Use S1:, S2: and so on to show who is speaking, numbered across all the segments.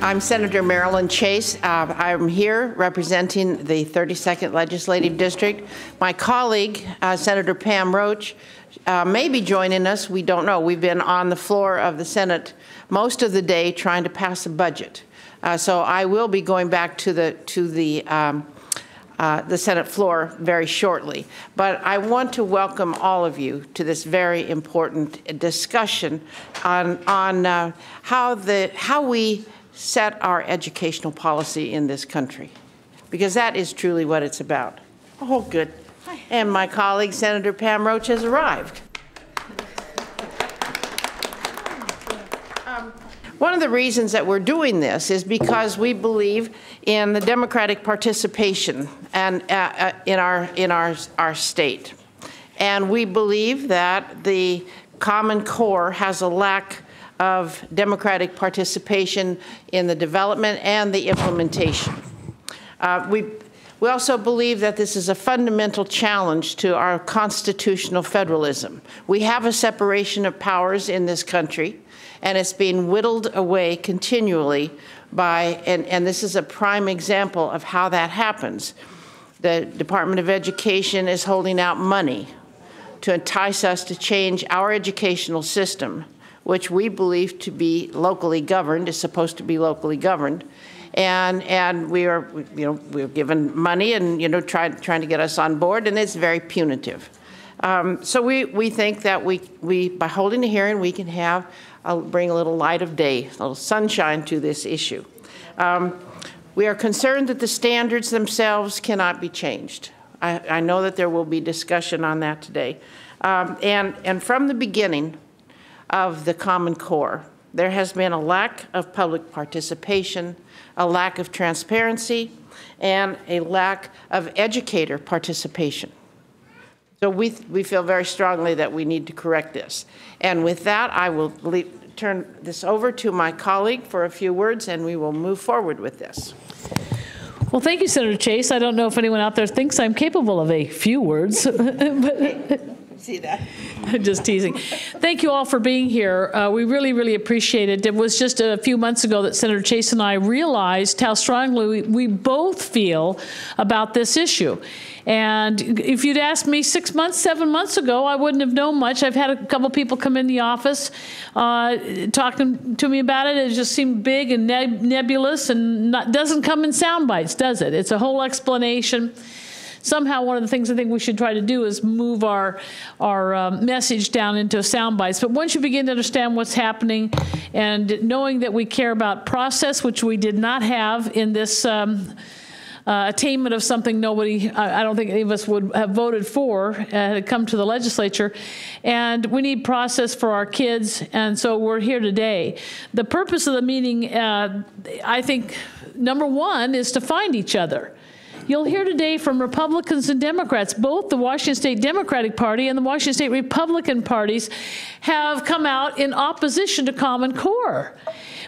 S1: I'm Senator Maralyn Chase. Uh, I'm here representing the 32nd Legislative District. My colleague, uh, Senator Pam Roach, uh, may be joining us. We don't know. We've been on the floor of the Senate most of the day trying to pass a budget. Uh, so I will be going back to the to the um, uh, the Senate floor very shortly. But I want to welcome all of you to this very important discussion on on uh, how the how we set our educational policy in this country, because that is truly what it's about. Oh, good. And my colleague, Senator Pam Roach, has arrived. Um, one of the reasons that we're doing this is because we believe in the democratic participation and uh, uh, in our in our our state, and we believe that the Common Core has a lack of democratic participation in the development and the implementation. Uh, we, we also believe that this is a fundamental challenge to our constitutional federalism. We have a separation of powers in this country, and it's being whittled away continually by, and, and this is a prime example of how that happens. The Department of Education is holding out money to entice us to change our educational system which we believe to be locally governed, is supposed to be locally governed. And, and we are, you know, we're given money and, you know, try, trying to get us on board, and it's very punitive. Um, so we, we think that we, we, by holding a hearing, we can have, uh, bring a little light of day, a little sunshine to this issue. Um, we are concerned that the standards themselves cannot be changed. I, I know that there will be discussion on that today. Um, and, and from the beginning, of the Common Core. There has been a lack of public participation, a lack of transparency, and a lack of educator participation. So we, we feel very strongly that we need to correct this. And with that, I will leave, turn this over to my colleague for a few words, and we will move forward with this.
S2: Well, thank you, Senator Chase. I don't know if anyone out there thinks I'm capable of a few words.
S1: See that?
S2: I'm just teasing. Thank you all for being here. Uh, we really, really appreciate it. It was just a few months ago that Senator Chase and I realized how strongly we, we both feel about this issue. And if you'd asked me six months, seven months ago, I wouldn't have known much. I've had a couple people come in the office uh, talking to me about it. It just seemed big and neb nebulous and not, doesn't come in sound bites, does it? It's a whole explanation somehow one of the things I think we should try to do is move our, our um, message down into sound bites. But once you begin to understand what's happening and knowing that we care about process, which we did not have in this um, uh, attainment of something nobody, I, I, don't think any of us would have voted for, uh, had come to the legislature. And we need process for our kids, and so we're here today. The purpose of the meeting, uh, I think, number one, is to find each other. You'll hear today from Republicans and Democrats. Both the Washington State Democratic Party and the Washington State Republican parties have come out in opposition to Common Core.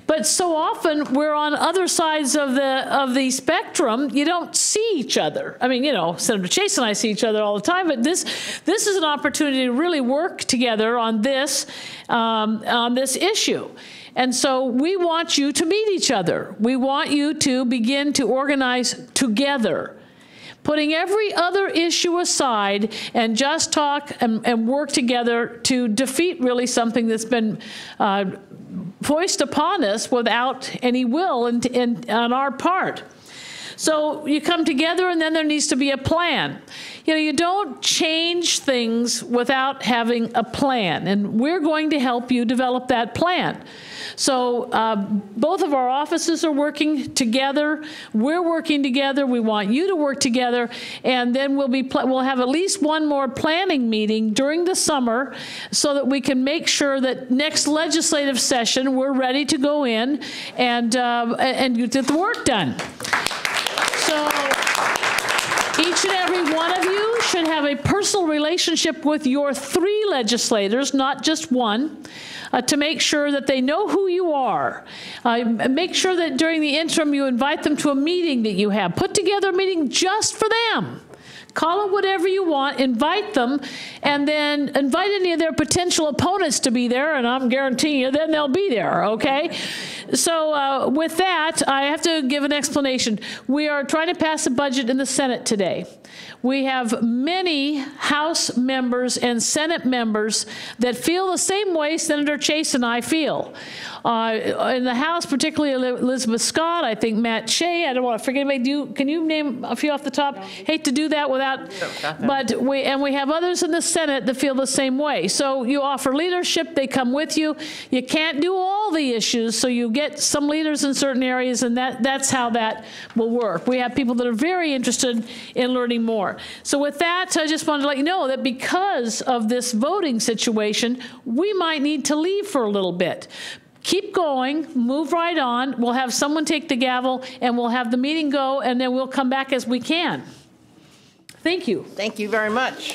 S2: But so often we're on other sides of the of the spectrum. You don't see each other. I mean, you know, Senator Chase and I see each other all the time. But this this is an opportunity to really work together on this um, on this issue. And so we want you to meet each other. We want you to begin to organize together putting every other issue aside and just talk and, and, work together to defeat really something that's been uh, foisted upon us without any will in, in, on our part. So you come together and then there needs to be a plan. You know, you don't change things without having a plan, and we're going to help you develop that plan. So uh, both of our offices are working together. We're working together. We want you to work together, and then we'll be we'll have at least one more planning meeting during the summer, so that we can make sure that next legislative session we're ready to go in and uh, and get the work done. So each and every one of you should have a personal relationship with your three legislators, not just one uh, to make sure that they know who you are. Uh, make sure that during the interim you invite them to a meeting that you have. Put together a meeting just for them call them whatever you want, invite them, and then invite any of their potential opponents to be there, and I'm guaranteeing you, then they'll be there, okay? So uh, with that, I have to give an explanation. We are trying to pass a budget in the Senate today. We have many House members and Senate members that feel the same way Senator Chase and I feel. Uh, in the House, particularly Elizabeth Scott, I think Matt Shea, I don't want to forget anybody. Do you, can you name a few off the top? Hate to do that without, but we, and we have others in the Senate that feel the same way. So you offer leadership, they come with you. You can't do all the issues, so you get some leaders in certain areas, and that, that's how that will work. We have people that are very interested in learning more. So with that, I just wanted to let you know that because of this voting situation, we might need to leave for a little bit keep going, move right on. We'll have someone take the gavel and we'll have the meeting go and then we'll come back as we can. Thank you.
S1: Thank you very much.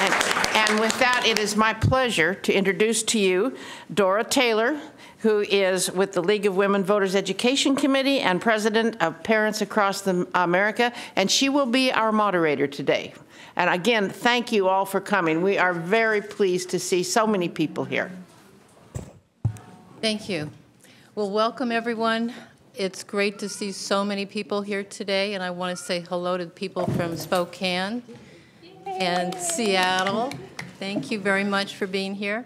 S1: And, and with that, it is my pleasure to introduce to you Dora Taylor, who is with the League of Women Voters Education Committee and president of Parents Across America, and she will be our moderator today. And again, thank you all for coming. We are very pleased to see so many people here.
S3: Thank you. Well, welcome everyone. It's great to see so many people here today, and I want to say hello to the people from Spokane and Seattle. Thank you very much for being here.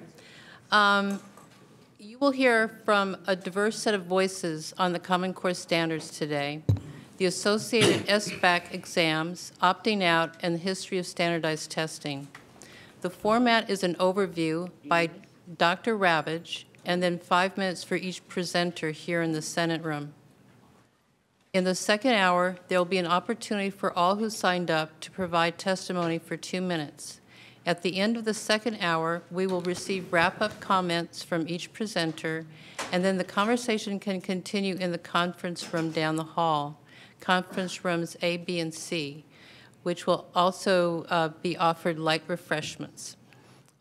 S3: Um, you will hear from a diverse set of voices on the Common Core standards today, the associated SBAC exams, opting out, and the history of standardized testing. The format is an overview by Dr. Ravitch, and then five minutes for each presenter here in the Senate room. In the second hour, there will be an opportunity for all who signed up to provide testimony for two minutes. At the end of the second hour, we will receive wrap-up comments from each presenter, and then the conversation can continue in the conference room down the hall, conference rooms A, B, and C, which will also uh, be offered light refreshments.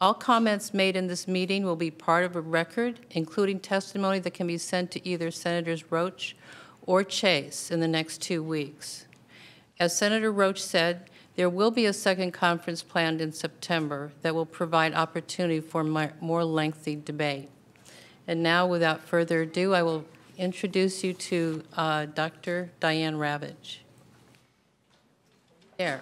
S3: All comments made in this meeting will be part of a record, including testimony that can be sent to either Senators Roach or Chase in the next two weeks. As Senator Roach said, there will be a second conference planned in September that will provide opportunity for more lengthy debate. And now, without further ado, I will introduce you to uh, Dr. Diane Ravitch. There.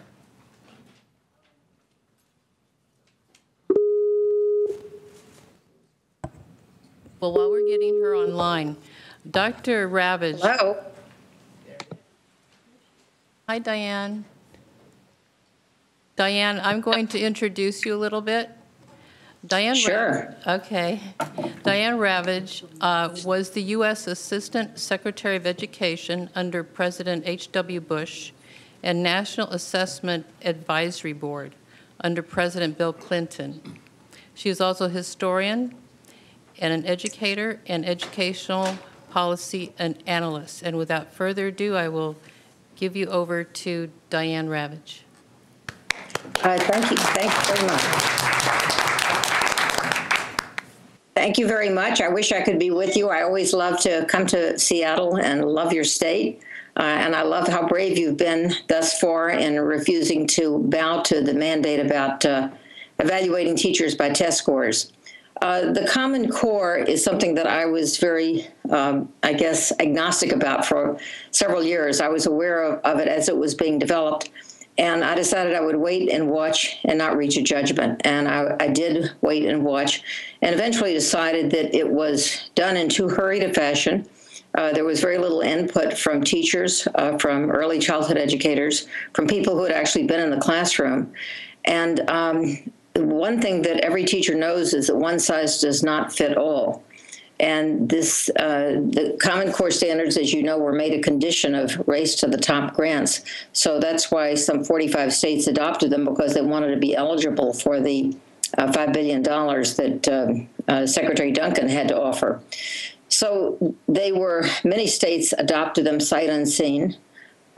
S3: Well, while we're getting her online, Dr. Ravitch.
S4: Hello.
S3: Hi, Diane. Diane, I'm going to introduce you a little bit. Diane
S4: Sure.
S3: okay. Diane Ravitch uh, was the U.S. Assistant Secretary of Education under President H.W. Bush and National Assessment Advisory Board under President Bill Clinton. She is also a historian and an educator and educational policy and analyst. And without further ado, I will give you over to Diane Ravitch.
S4: Uh, thank you. Thank you very much. Thank you very much. I wish I could be with you. I always love to come to Seattle and love your state. Uh, and I love how brave you've been thus far in refusing to bow to the mandate about uh, evaluating teachers by test scores. Uh, the Common Core is something that I was very, um, I guess, agnostic about for several years. I was aware of, of it as it was being developed. And I decided I would wait and watch and not reach a judgment. And I, I, did wait and watch, and eventually decided that it was done in too hurried a fashion. Uh, there was very little input from teachers, uh, from early childhood educators, from people who had actually been in the classroom. And um, one thing that every teacher knows is that one size does not fit all. And this, uh, the Common Core standards, as you know, were made a condition of race to the top grants. So that's why some 45 states adopted them because they wanted to be eligible for the uh, $5 billion that um, uh, Secretary Duncan had to offer. So they were, many states adopted them sight unseen.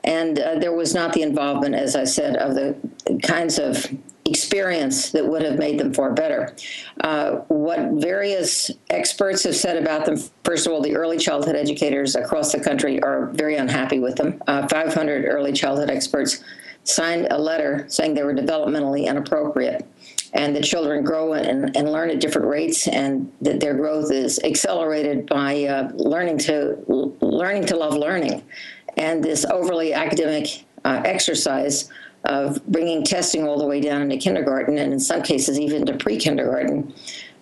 S4: And uh, there was not the involvement, as I said, of the kinds of experience that would have made them far better. Uh, what various experts have said about them, first of all, the early childhood educators across the country are very unhappy with them. Uh, 500 early childhood experts signed a letter saying they were developmentally inappropriate and the children grow and, and learn at different rates and that their growth is accelerated by uh, learning to learning to love learning and this overly academic uh, exercise of bringing testing all the way down into kindergarten and in some cases even to pre-kindergarten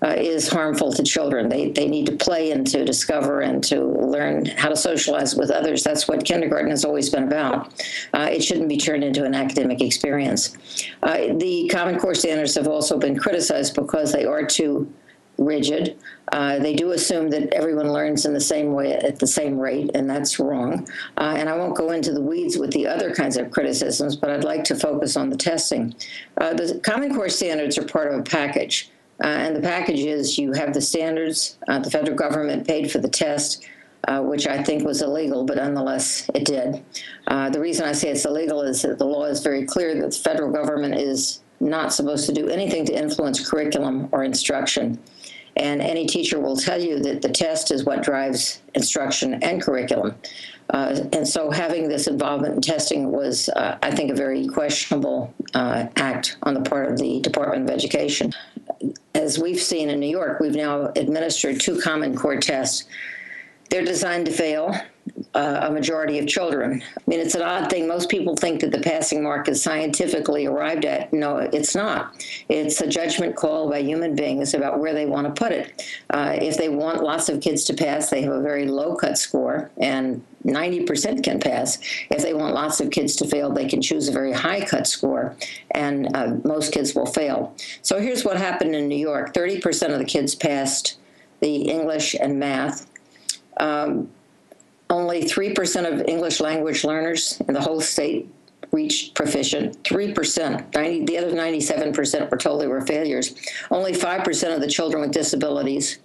S4: uh, is harmful to children. They, they need to play and to discover and to learn how to socialize with others. That's what kindergarten has always been about. Uh, it shouldn't be turned into an academic experience. Uh, the Common Core standards have also been criticized because they are too rigid. Uh, they do assume that everyone learns in the same way at the same rate, and that's wrong. Uh, and I won't go into the weeds with the other kinds of criticisms, but I'd like to focus on the testing. Uh, the Common Core standards are part of a package. Uh, and the package is you have the standards, uh, the federal government paid for the test, uh, which I think was illegal, but nonetheless it did. The reason I say it's illegal is that the law is very clear that the federal government is not supposed to do anything to influence curriculum or instruction. And any teacher will tell you that the test is what drives instruction and curriculum. Uh, and so having this involvement in testing was, uh, I think, a very questionable uh, act on the part of the Department of Education as we've seen in New York, we've now administered two Common Core tests. They're designed to fail uh, a majority of children. I mean, it's an odd thing. Most people think that the passing mark is scientifically arrived at. No, it's not. It's a judgment call by human beings about where they want to put it. Uh, if they want lots of kids to pass, they have a very low cut score, and 90% can pass. If they want lots of kids to fail, they can choose a very high cut score, and uh, most kids will fail. So here's what happened in New York 30% of the kids passed the English and math. Um, only 3% of English language learners in the whole state reached proficient. 3%, 90, the other 97% were told they were failures. Only 5% of the children with disabilities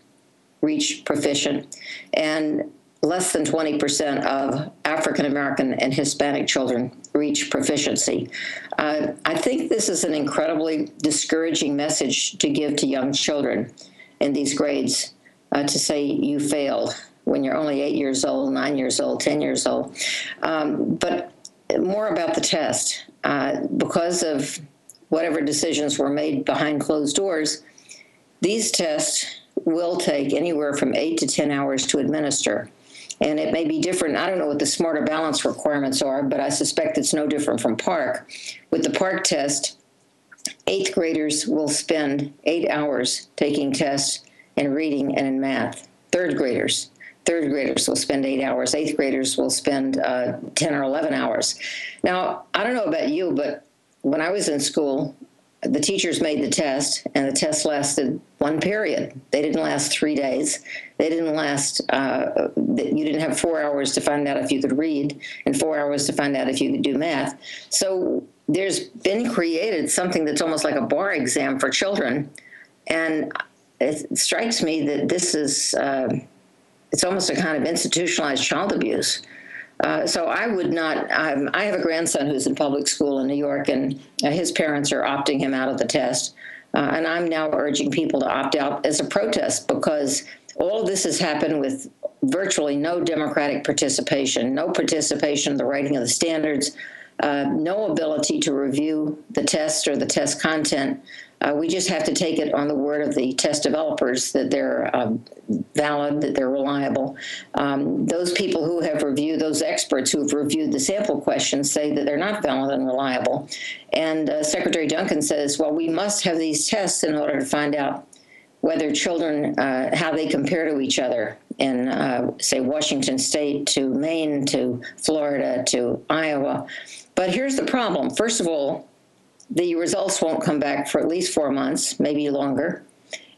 S4: reached proficient. And less than 20% of African American and Hispanic children reach proficiency. Uh, I think this is an incredibly discouraging message to give to young children in these grades uh, to say you failed when you're only eight years old, nine years old, 10 years old. Um, but more about the test. Uh, because of whatever decisions were made behind closed doors, these tests will take anywhere from eight to 10 hours to administer. And it may be different. I don't know what the smarter balance requirements are, but I suspect it's no different from PARCC. With the PARCC test, eighth graders will spend eight hours taking tests in reading and in math. Third graders, third graders will spend eight hours. Eighth graders will spend uh, 10 or 11 hours. Now, I don't know about you, but when I was in school, the teachers made the test, and the test lasted one period. They didn't last three days. They didn't last, uh, you didn't have four hours to find out if you could read and four hours to find out if you could do math. So there's been created something that's almost like a bar exam for children. And it strikes me that this is, uh, it's almost a kind of institutionalized child abuse. Uh, so I would not. Um, I have a grandson who's in public school in New York, and uh, his parents are opting him out of the test. Uh, and I'm now urging people to opt out as a protest because all this has happened with virtually no democratic participation, no participation in the writing of the standards, uh, no ability to review the test or the test content. Uh, we just have to take it on the word of the test developers that they're um, valid, that they're reliable. Um, those people who have reviewed, those experts who have reviewed the sample questions say that they're not valid and reliable. And uh, Secretary Duncan says, well, we must have these tests in order to find out whether children, uh, how they compare to each other in, uh, say, Washington State to Maine to Florida to Iowa. But here's the problem. First of all, the results won't come back for at least four months, maybe longer.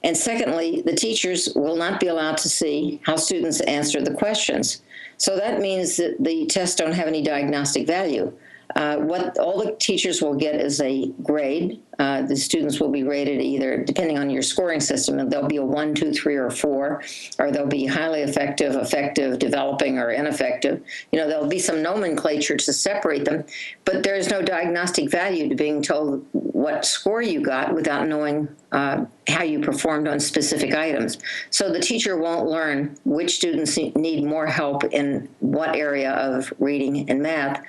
S4: And secondly, the teachers will not be allowed to see how students answer the questions. So that means that the tests don't have any diagnostic value. Uh, what all the teachers will get is a grade. Uh, the students will be rated either, depending on your scoring system, and there'll be a one, two, three, or four, or they'll be highly effective, effective, developing, or ineffective. You know, there'll be some nomenclature to separate them, but there is no diagnostic value to being told what score you got without knowing uh, how you performed on specific items. So the teacher won't learn which students need more help in what area of reading and math,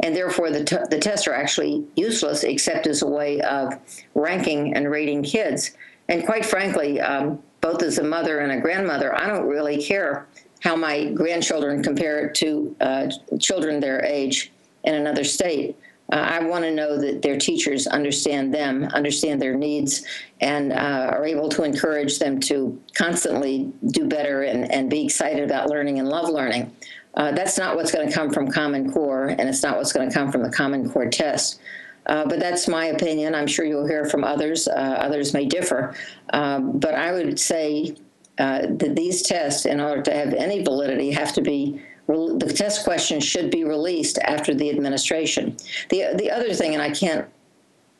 S4: and therefore the, the tests are actually useless except as a way of ranking and rating kids. And quite frankly, um, both as a mother and a grandmother, I don't really care how my grandchildren compare to uh, children their age in another state. Uh, I want to know that their teachers understand them, understand their needs, and uh, are able to encourage them to constantly do better and, and be excited about learning and love learning. Uh, that's not what's going to come from Common Core, and it's not what's going to come from the Common Core test. Uh, but that's my opinion. I'm sure you'll hear from others. Uh, others may differ. Um, but I would say uh, that these tests, in order to have any validity, have to be the test questions should be released after the administration. The, the other thing, and I can't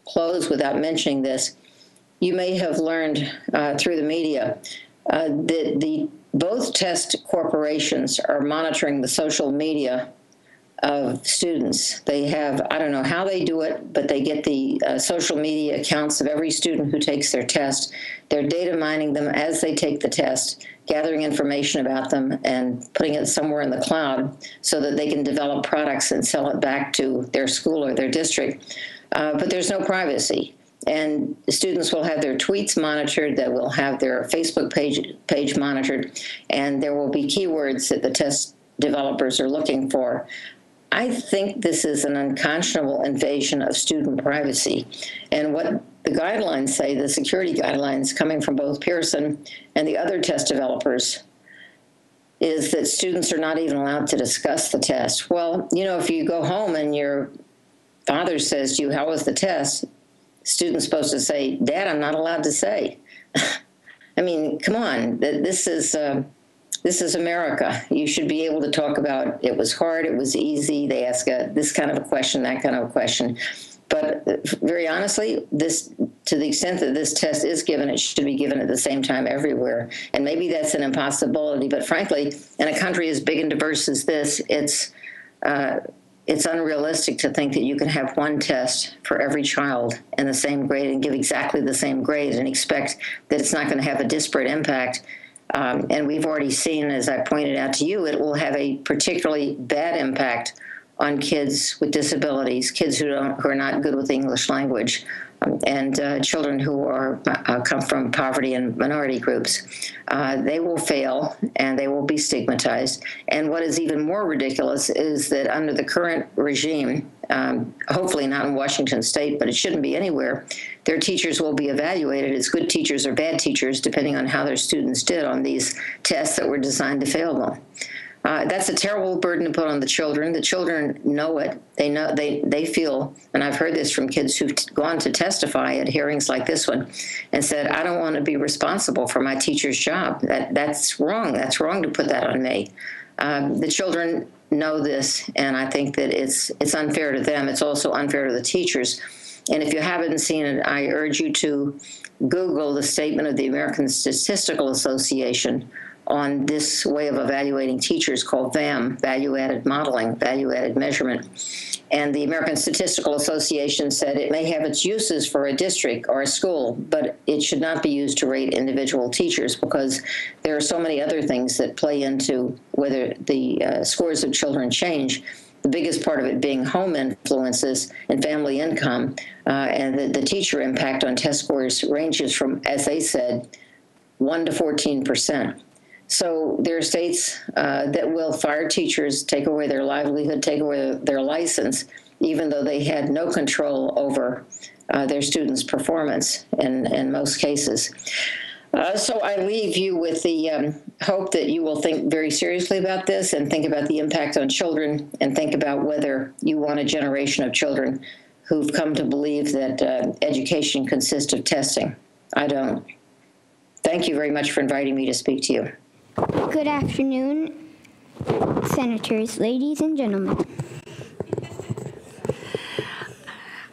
S4: close without mentioning this, you may have learned uh, through the media uh, that the both test corporations are monitoring the social media of students. They have, I don't know how they do it, but they get the uh, social media accounts of every student who takes their test. They're data mining them as they take the test, gathering information about them, and putting it somewhere in the cloud so that they can develop products and sell it back to their school or their district. Uh, but there's no privacy. And students will have their tweets monitored, they will have their Facebook page, page monitored, and there will be keywords that the test developers are looking for. I think this is an unconscionable invasion of student privacy. And what the guidelines say, the security guidelines coming from both Pearson and the other test developers, is that students are not even allowed to discuss the test. Well, you know, if you go home and your father says to you, How was the test? student's supposed to say, Dad, I'm not allowed to say. I mean, come on, this is. Uh, this is America. You should be able to talk about it was hard, it was easy. They ask a, this kind of a question, that kind of a question. But very honestly, this to the extent that this test is given, it should be given at the same time everywhere. And maybe that's an impossibility. But frankly, in a country as big and diverse as this, it's uh, it's unrealistic to think that you can have one test for every child in the same grade and give exactly the same grade and expect that it's not going to have a disparate impact um, and we've already seen, as I pointed out to you, it will have a particularly bad impact on kids with disabilities, kids who, don't, who are not good with the English language, um, and uh, children who are uh, come from poverty and minority groups. Uh, they will fail and they will be stigmatized. And what is even more ridiculous is that under the current regime, um, hopefully not in Washington State, but it shouldn't be anywhere, their teachers will be evaluated as good teachers or bad teachers, depending on how their students did on these tests that were designed to fail them. Uh, that's a terrible burden to put on the children. The children know it. They know they they feel, and I've heard this from kids who've t- gone to testify at hearings like this one, and said, "I don't want to be responsible for my teacher's job. That that's wrong. That's wrong to put that on me." Um, the children know this, and I think that it's it's unfair to them. It's also unfair to the teachers. And if you haven't seen it, I urge you to Google the statement of the American Statistical Association on this way of evaluating teachers called VAM, Value Added Modeling, Value Added Measurement. And the American Statistical Association said it may have its uses for a district or a school, but it should not be used to rate individual teachers because there are so many other things that play into whether the uh, scores of children change the biggest part of it being home influences and family income. Uh, and the, the, teacher impact on test scores ranges from, as they said, 1 to 14 percent. So there are states uh, that will fire teachers, take away their livelihood, take away their license, even though they had no control over uh, their students' performance in, in most cases. Uh, so I leave you with the um, hope that you will think very seriously about this and think about the impact on children and think about whether you want a generation of children who've come to believe that uh, education consists of testing. I don't. Thank you very much for inviting me to speak to you.
S5: Good afternoon, senators, ladies and gentlemen.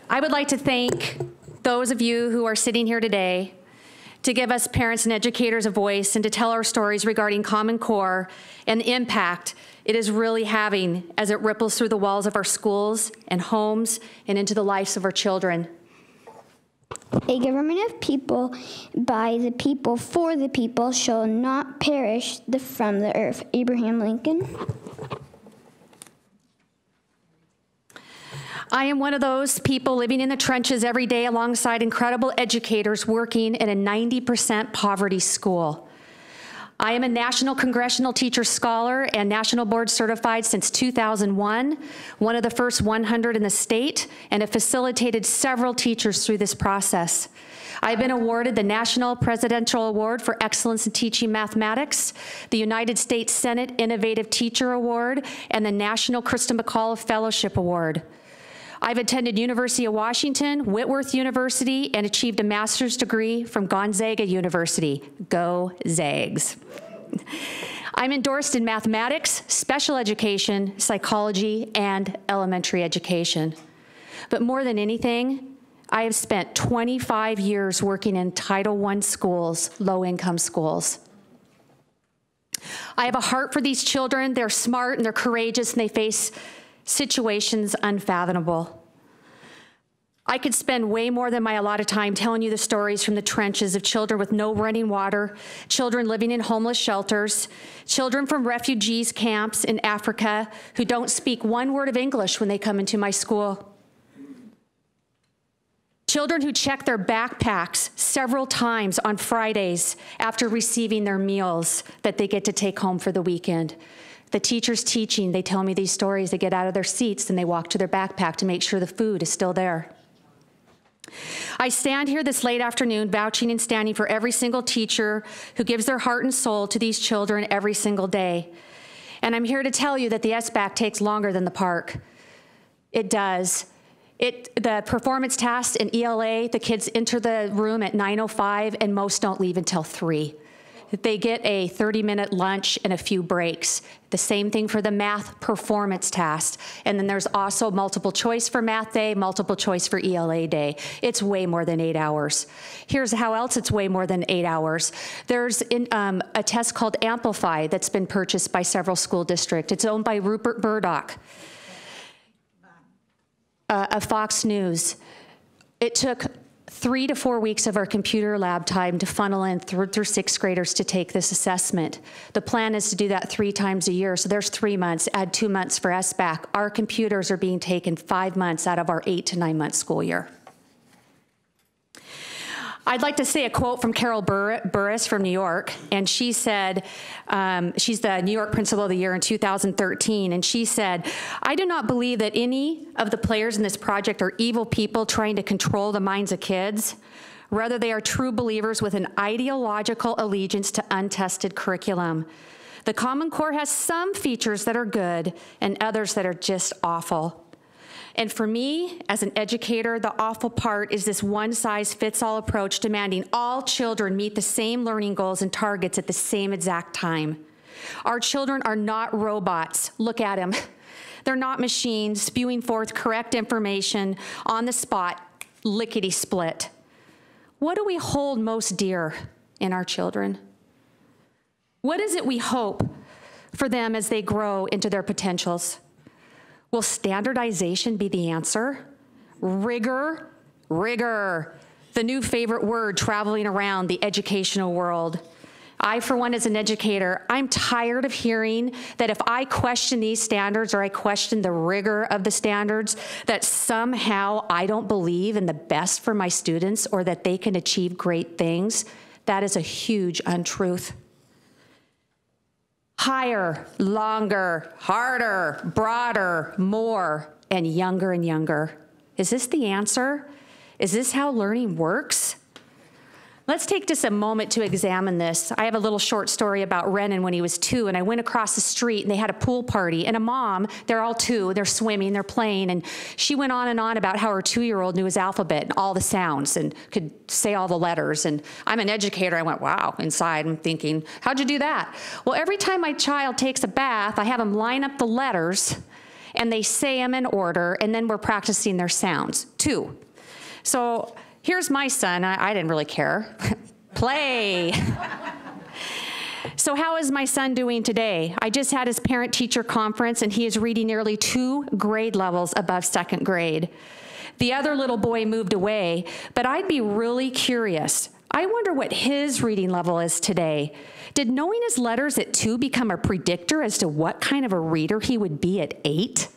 S6: I would like to thank those of you who are sitting here today to give us parents and educators a voice and to tell our stories regarding Common Core and the impact it is really having as it ripples through the walls of our schools and homes and into the lives of our children.
S5: A government of people, by the people, for the people, shall not perish the, from the earth. Abraham Lincoln.
S6: I am one of those people living in the trenches every day alongside incredible educators working in a 90% poverty school. I am a National Congressional Teacher Scholar and National Board Certified since 2001, one of the first 100 in the state, and have facilitated several teachers through this process. I've been awarded the National Presidential Award for Excellence in Teaching Mathematics, the United States Senate Innovative Teacher Award, and the National Christa McAuliffe Fellowship Award. I've attended University of Washington, Whitworth University, and achieved a master's degree from Gonzaga University. Go Zags. I'm endorsed in mathematics, special education, psychology, and elementary education. But more than anything, I have spent 25 years working in Title I schools, low-income schools. I have a heart for these children. They're smart and they're courageous and they face situations unfathomable. I could spend way more than my allotted time telling you the stories from the trenches of children with no running water, children living in homeless shelters, children from refugees camps in Africa who don't speak one word of English when they come into my school. Children who check their backpacks several times on Fridays after receiving their meals that they get to take home for the weekend. The teacher's teaching, they tell me these stories. They get out of their seats and they walk to their backpack to make sure the food is still there. I stand here this late afternoon vouching and standing for every single teacher who gives their heart and soul to these children every single day. And I'm here to tell you that the SBAC takes longer than the PARCC. It does. It, the performance test in ELA, the kids enter the room at 9.05 and most don't leave until 3. They get a 30-minute lunch and a few breaks. The same thing for the math performance test. And then there's also multiple choice for math day, multiple choice for ELA day. It's way more than eight hours. Here's how else it's way more than eight hours. There's in, um, a test called Amplify that's been purchased by several school districts. It's owned by Rupert Murdoch uh, of Fox News. It took three to four weeks of our computer lab time to funnel in third through sixth graders to take this assessment. The plan is to do that three times a year, so there's three months, add two months for SBAC. Our computers are being taken five months out of our eight to nine month school year. I'd like to say a quote from Carol Bur Burris from New York, and she said, um, she's the New York Principal of the Year in 2013, and she said, I do not believe that any of the players in this project are evil people trying to control the minds of kids. Rather, they are true believers with an ideological allegiance to untested curriculum. The Common Core has some features that are good and others that are just awful. And for me, as an educator, the awful part is this one size fits all approach demanding all children meet the same learning goals and targets at the same exact time. Our children are not robots. Look at them. They're not machines spewing forth correct information on the spot, lickety split. What do we hold most dear in our children? What is it we hope for them as they grow into their potentials? Will standardization be the answer? Rigor, rigor, the new favorite word traveling around the educational world. I, for one, as an educator, I'm tired of hearing that if I question these standards or I question the rigor of the standards, that somehow I don't believe in the best for my students or that they can achieve great things. That is a huge untruth higher, longer, harder, broader, more, and younger and younger. Is this the answer? Is this how learning works? Let's take just a moment to examine this. I have a little short story about Renan when he was two, and I went across the street and they had a pool party, and a mom, they're all two, they're swimming, they're playing, and she went on and on about how her two year old knew his alphabet and all the sounds and could say all the letters. And I'm an educator. I went, wow, inside. I'm thinking, how'd you do that? Well, every time my child takes a bath, I have them line up the letters and they say them in order, and then we're practicing their sounds. Two. So Here's my son. I, I didn't really care. Play. So, how is my son doing today? I just had his parent teacher conference, and he is reading nearly two grade levels above second grade. The other little boy moved away, but I'd be really curious. I wonder what his reading level is today. Did knowing his letters at two become a predictor as to what kind of a reader he would be at eight?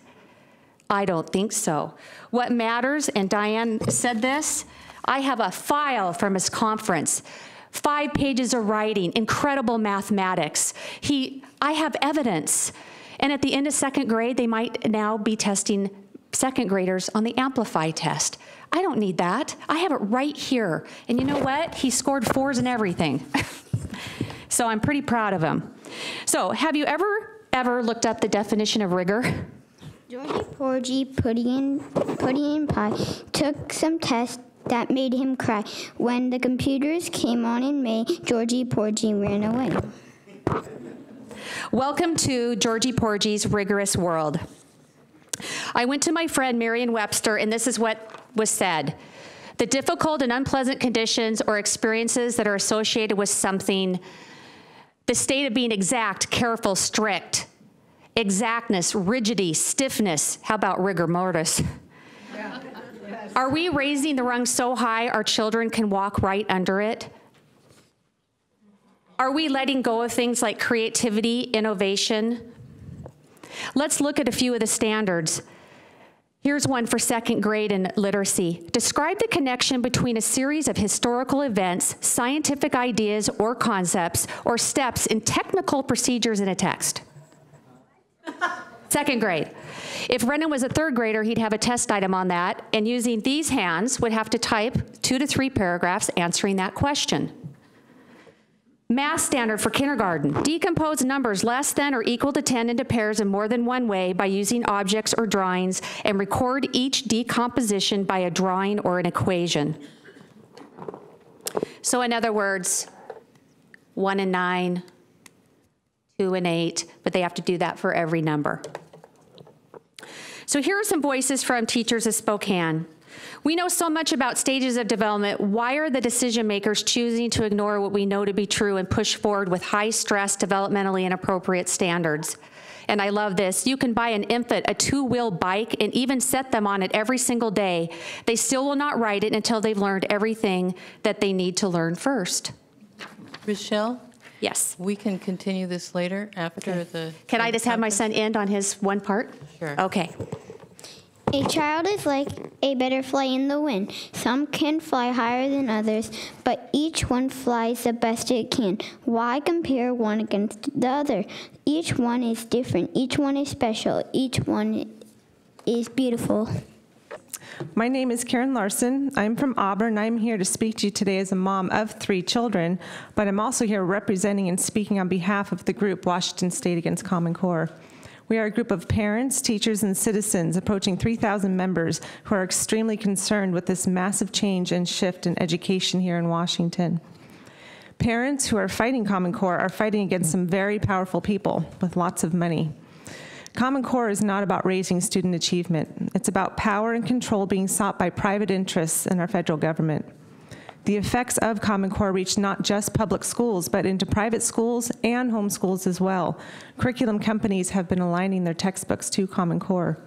S6: I don't think so. What matters, and Diane said this, I have a file from his conference, five pages of writing, incredible mathematics. He, I have evidence. And at the end of second grade, they might now be testing second graders on the Amplify test. I don't need that. I have it right here. And you know what? He scored fours and everything. so I'm pretty proud of him. So, have you ever, ever looked up the definition of rigor?
S5: Georgie Porgy, Pudding Pudding Pie, took some tests that made him cry. When the computers came on in May, Georgie Porgy ran away.
S6: Welcome to Georgie Porgy's rigorous world. I went to my friend Merriam Webster, and this is what was said. The difficult and unpleasant conditions or experiences that are associated with something, the state of being exact, careful, strict, exactness, rigidity, stiffness. How about rigor mortis? Are we raising the rung so high our children can walk right under it? Are we letting go of things like creativity, innovation? Let's look at a few of the standards. Here's one for second grade in literacy. Describe the connection between a series of historical events, scientific ideas or concepts, or steps in technical procedures in a text. Second grade. If Brennan was a third grader, he'd have a test item on that, and using these hands, would have to type two to three paragraphs answering that question. Math standard for kindergarten. Decompose numbers less than or equal to 10 into pairs in more than one way by using objects or drawings and record each decomposition by a drawing or an equation. So in other words, one and nine, two and eight, but they have to do that for every number. So here are some voices from teachers of Spokane. We know so much about stages of development. Why are the decision makers choosing to ignore what we know to be true and push forward with high stress, developmentally inappropriate standards? And I love this. You can buy an infant a two wheel bike and even set them on it every single day. They still will not ride it until they've learned everything that they need to learn first.
S3: Rochelle,
S6: Yes.
S3: we can continue this later after the.
S6: Can I just have my son end on his one part?
S3: Sure.
S6: Okay.
S5: A child is like a butterfly in the wind. Some can fly higher than others, but each one flies the best it can. Why compare one against the other? Each one is different. Each one is special. Each one is beautiful.
S7: My name is Karen Larson. I'm from Auburn. I'm here to speak to you today as a mom of three children, but I'm also here representing and speaking on behalf of the group Washington State Against Common Core. We are a group of parents, teachers, and citizens approaching 3,000 members who are extremely concerned with this massive change and shift in education here in Washington. Parents who are fighting Common Core are fighting against some very powerful people with lots of money. Common Core is not about raising student achievement. It's about power and control being sought by private interests in our federal government. The effects of Common Core reach not just public schools, but into private schools and homeschools as well. Curriculum companies have been aligning their textbooks to Common Core.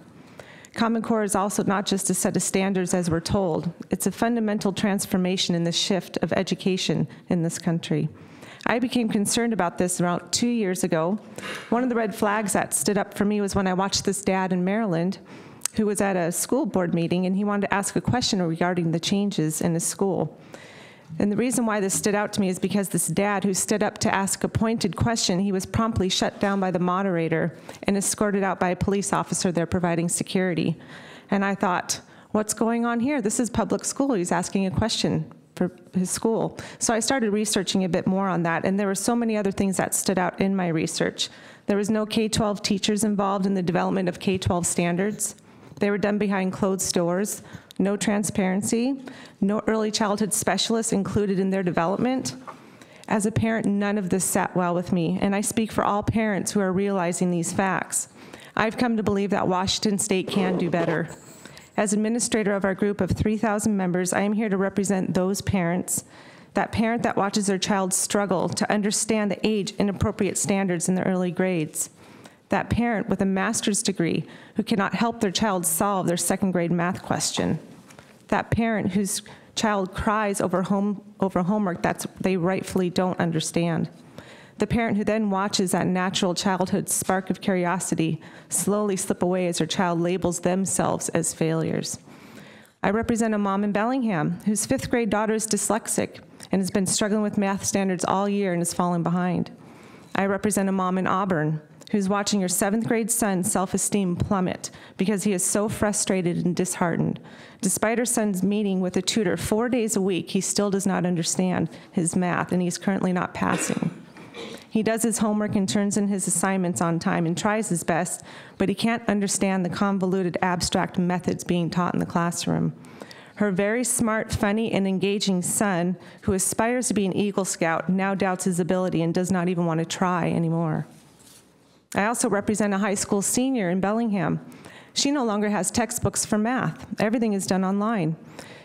S7: Common Core is also not just a set of standards as we're told, it's a fundamental transformation in the shift of education in this country. I became concerned about this around two years ago. One of the red flags that stood up for me was when I watched this dad in Maryland who was at a school board meeting and he wanted to ask a question regarding the changes in his school. And the reason why this stood out to me is because this dad who stood up to ask a pointed question, he was promptly shut down by the moderator and escorted out by a police officer there providing security. And I thought, what's going on here? This is public school. He's asking a question for his school. So I started researching a bit more on that, and there were so many other things that stood out in my research. There was no K-12 teachers involved in the development of K-12 standards. They were done behind closed doors no transparency, no early childhood specialists included in their development. As a parent, none of this sat well with me, and I speak for all parents who are realizing these facts. I've come to believe that Washington State can do better. As administrator of our group of 3,000 members, I am here to represent those parents, that parent that watches their child struggle to understand the age inappropriate standards in the early grades, that parent with a master's degree who cannot help their child solve their second grade math question, that parent whose child cries over, home, over homework that they rightfully don't understand. The parent who then watches that natural childhood spark of curiosity slowly slip away as her child labels themselves as failures. I represent a mom in Bellingham whose fifth grade daughter is dyslexic and has been struggling with math standards all year and has fallen behind. I represent a mom in Auburn who's watching her seventh grade son's self esteem plummet because he is so frustrated and disheartened. Despite her son's meeting with a tutor four days a week, he still does not understand his math and he's currently not passing. He does his homework and turns in his assignments on time and tries his best, but he can't understand the convoluted abstract methods being taught in the classroom. Her very smart, funny, and engaging son, who aspires to be an Eagle Scout, now doubts his ability and does not even want to try anymore. I also represent a high school senior in Bellingham. She no longer has textbooks for math. Everything is done online.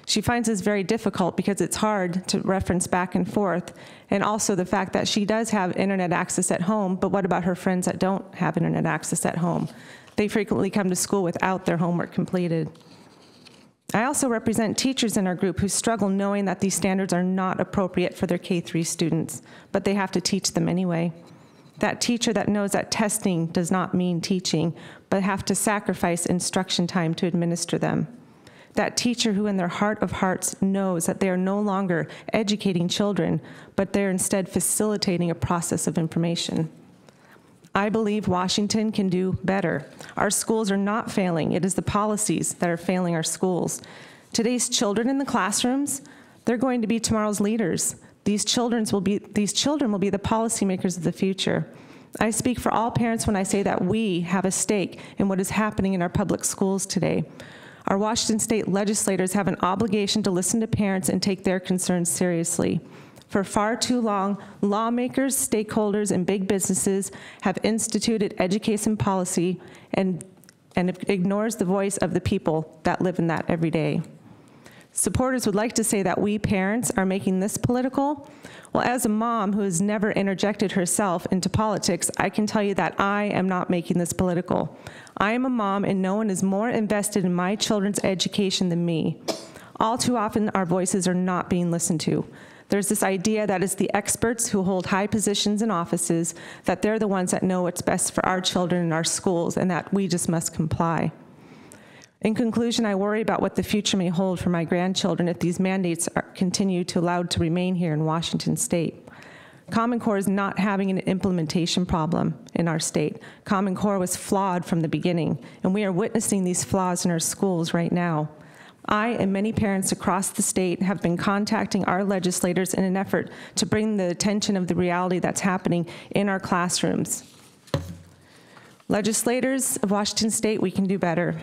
S7: She finds this very difficult because it's hard to reference back and forth, and also the fact that she does have internet access at home, but what about her friends that don't have internet access at home? They frequently come to school without their homework completed. I also represent teachers in our group who struggle knowing that these standards are not appropriate for their K-3 students, but they have to teach them anyway. That teacher that knows that testing does not mean teaching, but have to sacrifice instruction time to administer them. That teacher who in their heart of hearts knows that they are no longer educating children, but they're instead facilitating a process of information. I believe Washington can do better. Our schools are not failing. It is the policies that are failing our schools. Today's children in the classrooms, they're going to be tomorrow's leaders. These, children's will be, these children will be the policymakers of the future. I speak for all parents when I say that we have a stake in what is happening in our public schools today. Our Washington state legislators have an obligation to listen to parents and take their concerns seriously. For far too long, lawmakers, stakeholders, and big businesses have instituted education policy and, and ignores the voice of the people that live in that every day. Supporters would like to say that we parents are making this political. Well, as a mom who has never interjected herself into politics, I can tell you that I am not making this political. I am a mom, and no one is more invested in my children's education than me. All too often, our voices are not being listened to. There's this idea that it's the experts who hold high positions in offices, that they're the ones that know what's best for our children and our schools, and that we just must comply. In conclusion, I worry about what the future may hold for my grandchildren if these mandates are, continue to allowed to remain here in Washington state. Common Core is not having an implementation problem in our state. Common Core was flawed from the beginning, and we are witnessing these flaws in our schools right now. I and many parents across the state have been contacting our legislators in an effort to bring the attention of the reality that's happening in our classrooms. Legislators of Washington state, we can do better.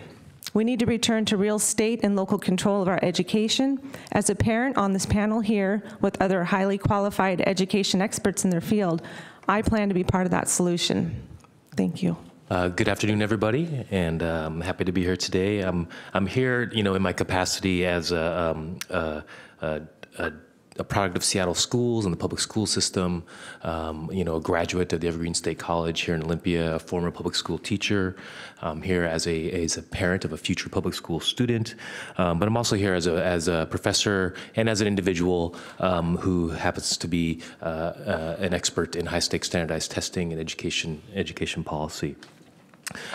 S7: We need to return to real state and local control of our education. As a parent on this panel here with other highly qualified education experts in their field, I plan to be part of that solution. Thank you.
S8: Uh, good afternoon, everybody, and I'm happy to be here today. I'm I'm here, you know, in my capacity as a, um, a, a, a a product of Seattle schools and the public school system, um, you know, a graduate of the Evergreen State College here in Olympia, a former public school teacher, um, here as a, as a parent of a future public school student, um, but I'm also here as a, as a professor and as an individual um, who happens to be uh, uh, an expert in high-stakes standardized testing and education, education policy.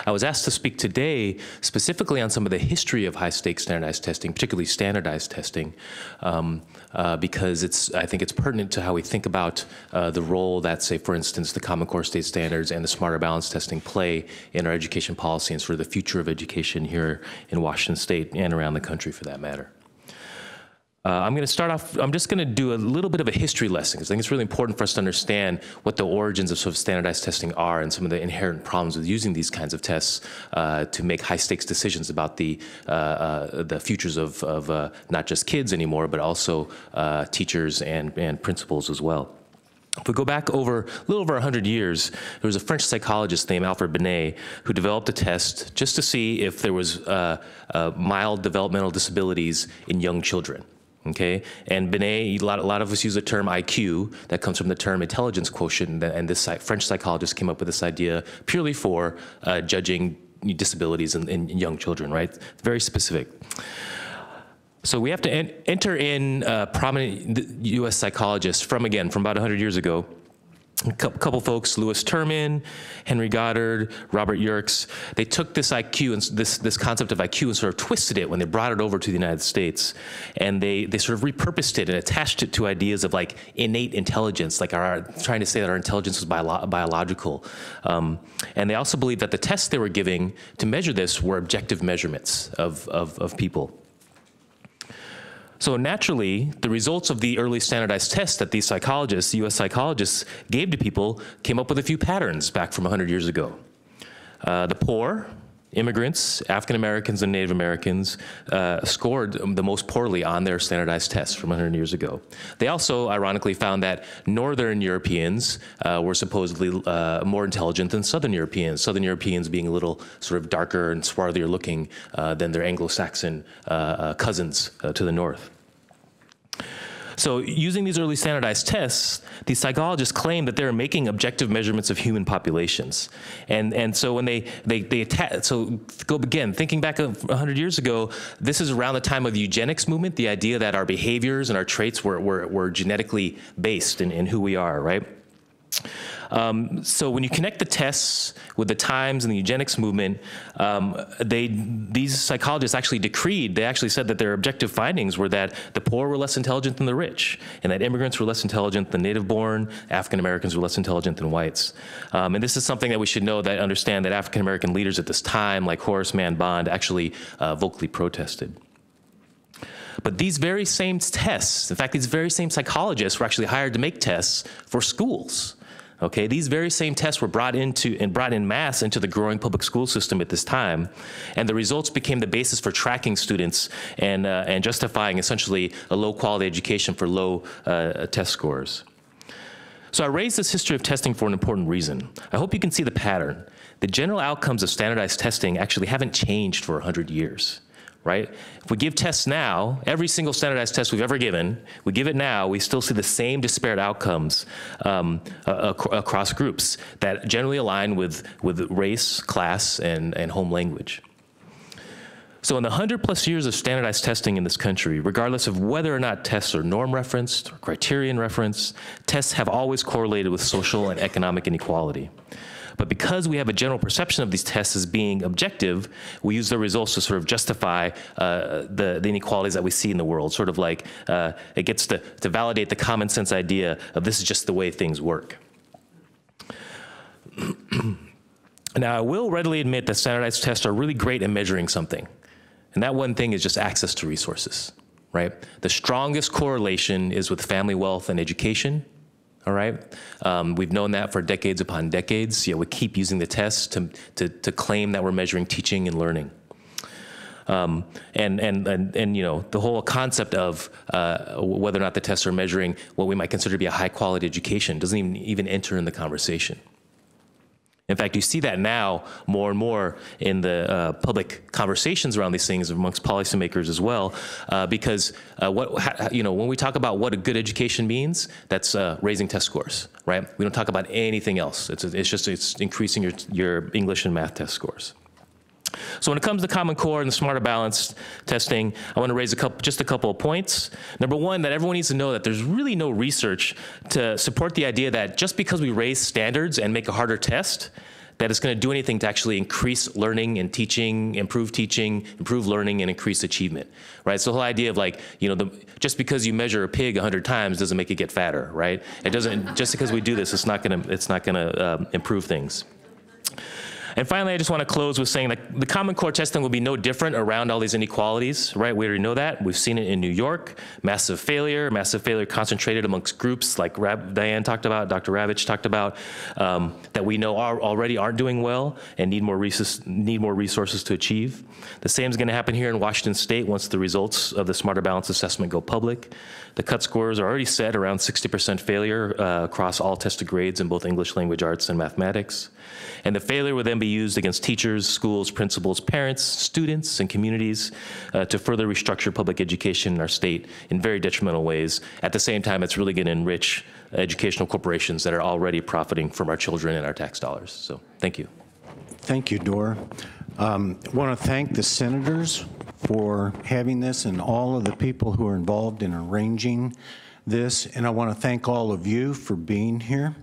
S8: I was asked to speak today specifically on some of the history of high-stakes standardized testing, particularly standardized testing, um, uh, because it's I think it's pertinent to how we think about uh, the role that, say, for instance, the Common Core state standards and the smarter balance testing play in our education policy and sort of the future of education here in Washington State and around the country, for that matter. Uh, I'm going to start off, I'm just going to do a little bit of a history lesson because I think it's really important for us to understand what the origins of sort of standardized testing are and some of the inherent problems with using these kinds of tests uh, to make high stakes decisions about the, uh, uh the futures of, of uh, not just kids anymore, but also uh, teachers and, and principals as well. If we go back over a little over 100 years, there was a French psychologist named Alfred Binet who developed a test just to see if there was mild developmental disabilities in young children. Okay, and Binet, a lot, a lot, of us use the term IQ, that comes from the term intelligence quotient, and this French psychologist came up with this idea purely for uh, judging disabilities in, in, young children, right? Very specific. So we have to en- enter in uh, prominent U.S. psychologists from, again, from about 100 years ago. A couple folks, Lewis Terman, Henry Goddard, Robert Yerkes, they took this IQ and this, this concept of IQ and sort of twisted it when they brought it over to the United States. And they, they sort of repurposed it and attached it to ideas of like innate intelligence, like our, trying to say that our intelligence was bio- biological. Um, and they also believed that the tests they were giving to measure this were objective measurements of, of, of people. So naturally, the results of the early standardized tests that these psychologists, US psychologists, gave to people came up with a few patterns back from 100 years ago. Uh, the poor, immigrants, African Americans, and Native Americans uh, scored the most poorly on their standardized tests from 100 years ago. They also, ironically, found that Northern Europeans uh, were supposedly uh, more intelligent than Southern Europeans, Southern Europeans being a little sort of darker and swarthier looking uh, than their Anglo Saxon uh, uh, cousins to the north. So, using these early standardized tests, these psychologists claim that they're making objective measurements of human populations. And, and so, when they, they, they attack, so go again, thinking back of 100 years ago, this is around the time of the eugenics movement, the idea that our behaviors and our traits were, were, were genetically based in, in who we are, right? Um, so when you connect the tests with the times and the eugenics movement, um, they these psychologists actually decreed. They actually said that their objective findings were that the poor were less intelligent than the rich, and that immigrants were less intelligent than native-born. African Americans were less intelligent than whites. Um, and this is something that we should know that understand that African American leaders at this time, like Horace Mann Bond, actually uh, vocally protested. But these very same tests, in fact, these very same psychologists were actually hired to make tests for schools. Okay, these very same tests were brought into and brought in mass into the growing public school system at this time, and the results became the basis for tracking students and uh, and justifying essentially a low quality education for low uh, test scores. So I raise this history of testing for an important reason. I hope you can see the pattern. The general outcomes of standardized testing actually haven't changed for 100 years right? If we give tests now, every single standardized test we've ever given, we give it now, we still see the same disparate outcomes um, ac- across groups that generally align with, with race, class, and, and home language. So, in the 100 plus years of standardized testing in this country, regardless of whether or not tests are norm referenced or criterion referenced, tests have always correlated with social and economic inequality. But because we have a general perception of these tests as being objective, we use the results to sort of justify uh, the, the, inequalities that we see in the world. Sort of like uh, it gets to, to validate the common sense idea of this is just the way things work. now, I will readily admit that standardized tests are really great at measuring something. And that one thing is just access to resources, right? The strongest correlation is with family wealth and education. All right, um, we've known that for decades upon decades. Yet we keep using the tests to, to, to claim that we're measuring teaching and learning. Um, and, and, and, and, you know, the whole concept of uh, whether or not the tests are measuring what we might consider to be a high quality education doesn't even, even enter in the conversation. In fact, you see that now more and more in the uh, public conversations around these things amongst policymakers as well, uh, because uh, what you know when we talk about what a good education means, that's uh, raising test scores, right? We don't talk about anything else. It's it's just it's increasing your your English and math test scores. So when it comes to Common Core and the Smarter Balanced testing, I want to raise a couple, just a couple of points. Number one, that everyone needs to know that there's really no research to support the idea that just because we raise standards and make a harder test, that it's going to do anything to actually increase learning and teaching, improve teaching, improve learning, and increase achievement, right? So the whole idea of like, you know, the, just because you measure a pig 100 times doesn't make it get fatter, right? It doesn't, just because we do this, it's not going to, it's not going to um, improve things. And finally, I just want to close with saying that the Common Core testing will be no different around all these inequalities, right? We already know that. We've seen it in New York, massive failure, massive failure concentrated amongst groups like Rab- Diane talked about, Dr. Ravitch talked about, um, that we know are already aren't doing well and need more, resources, need more resources to achieve. The same is going to happen here in Washington State once the results of the Smarter Balance Assessment go public. The cut scores are already set around 60% failure uh, across all tested grades in both English language arts and mathematics. And the failure would then be used against teachers, schools, principals, parents, students, and communities uh, to further restructure public education in our state in very detrimental ways. At the same time, it's really going to enrich educational corporations that are already profiting from our children and our tax dollars. So thank you.
S9: Thank you, Dora. Um, I want to thank the senators for having this and all of the people who are involved in arranging this, and I want to thank all of you for being here.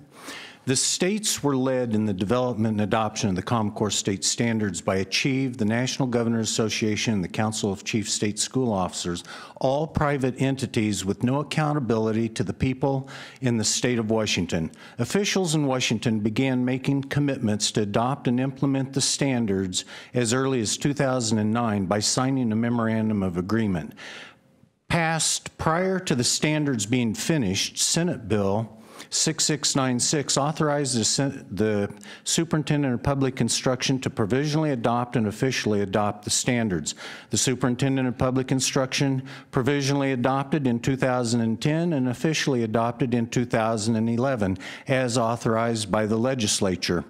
S9: The states were led in the development and adoption of the Common Core state standards by Achieve, the National Governors Association, and the Council of Chief State School Officers, all private entities with no accountability to the people in the state of Washington. Officials in Washington began making commitments to adopt and implement the standards as early as 2009 by signing a memorandum of agreement. Passed prior to the standards being finished, Senate Bill 6696 authorizes the superintendent of public instruction to provisionally adopt and officially adopt the standards. The superintendent of public instruction provisionally adopted in 2010 and officially adopted in 2011 as authorized by the legislature.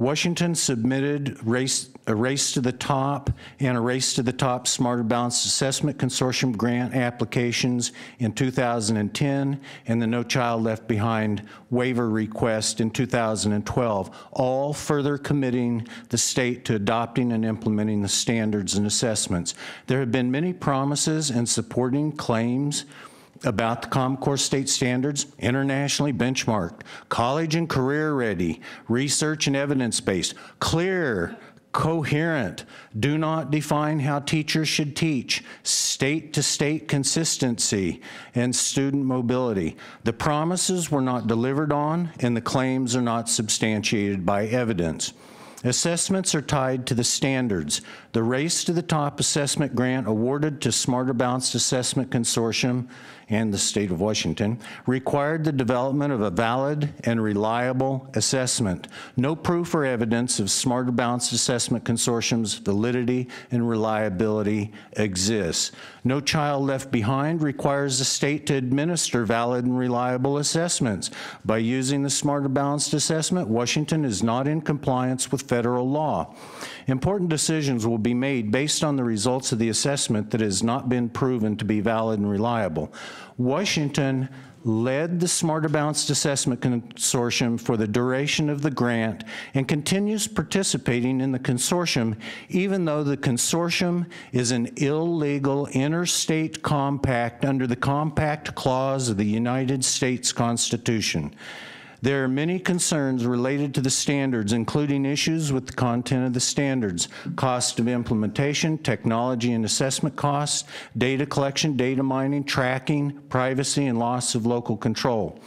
S9: Washington submitted race, a Race to the Top and a Race to the Top Smarter Balanced Assessment Consortium grant applications in 2010 and the No Child Left Behind waiver request in 2012, all further committing the state to adopting and implementing the standards and assessments. There have been many promises and supporting claims about the Common Core state standards, internationally benchmarked, college and career ready, research and evidence based, clear, coherent, do not define how teachers should teach, state to state consistency, and student mobility. The promises were not delivered on, and the claims are not substantiated by evidence. Assessments are tied to the standards. The Race to the Top assessment grant awarded to Smarter Balanced Assessment Consortium and the state of Washington required the development of a valid and reliable assessment. No proof or evidence of Smarter Balanced Assessment Consortium's validity and reliability exists. No Child Left Behind requires the state to administer valid and reliable assessments. By using the Smarter Balanced Assessment, Washington is not in compliance with federal law. Important decisions will be made based on the results of the assessment that has not been proven to be valid and reliable. Washington led the Smarter Balanced Assessment Consortium for the duration of the grant and continues participating in the consortium even though the consortium is an illegal interstate compact under the Compact Clause of the United States Constitution. There are many concerns related to the standards, including issues with the content of the standards, cost of implementation, technology and assessment costs, data collection, data mining, tracking, privacy, and loss of local control.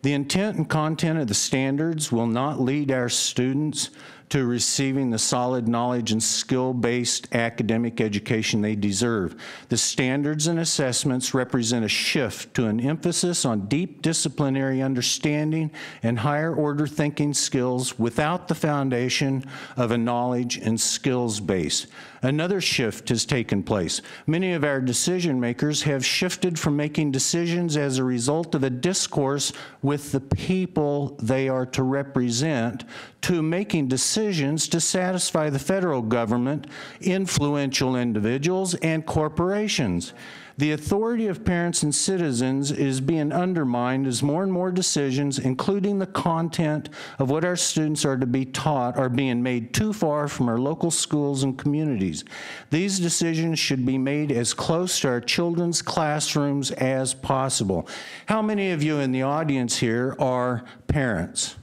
S9: The intent and content of the standards will not lead our students to receiving the solid knowledge and skill-based academic education they deserve. The standards and assessments represent a shift to an emphasis on deep disciplinary understanding and higher order thinking skills without the foundation of a knowledge and skills base. Another shift has taken place. Many of our decision makers have shifted from making decisions as a result of a discourse with the people they are to represent to making decisions to satisfy the federal government, influential individuals, and corporations. The authority of parents and citizens is being undermined as more and more decisions, including the content of what our students are to be taught, are being made too far from our local schools and communities. These decisions should be made as close to our children's classrooms as possible. How many of you in the audience here are parents?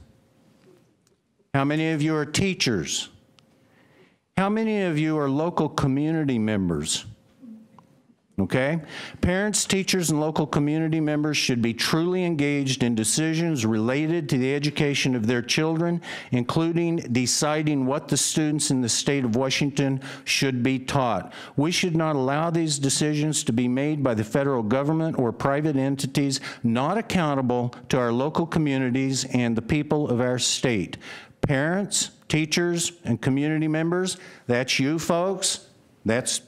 S9: How many of you are teachers? How many of you are local community members? Okay? Parents, teachers, and local community members should be truly engaged in decisions related to the education of their children, including deciding what the students in the state of Washington should be taught. We should not allow these decisions to be made by the federal government or private entities not accountable to our local communities and the people of our state. Parents, teachers, and community members, that's you folks. That's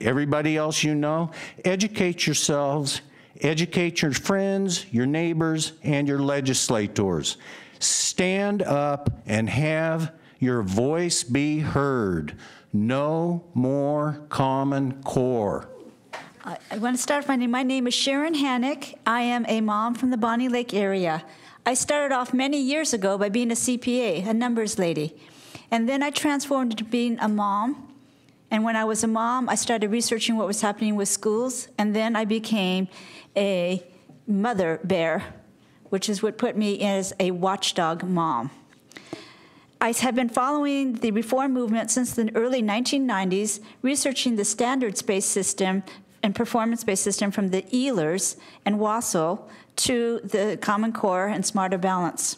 S9: everybody else you know, educate yourselves, educate your friends, your neighbors, and your legislators. Stand up and have your voice be heard. No more Common Core.
S10: I want to start finding, my name is Sharon Hannick. I am a mom from the Bonney Lake area. I started off many years ago by being a CPA, a numbers lady. And then I transformed into being a mom And when I was a mom, I started researching what was happening with schools, and then I became a mother bear, which is what put me as a watchdog mom. I have been following the reform movement since the early 1990s, researching the standards-based system and performance-based system from the EALRs and WASL to the Common Core and Smarter Balance.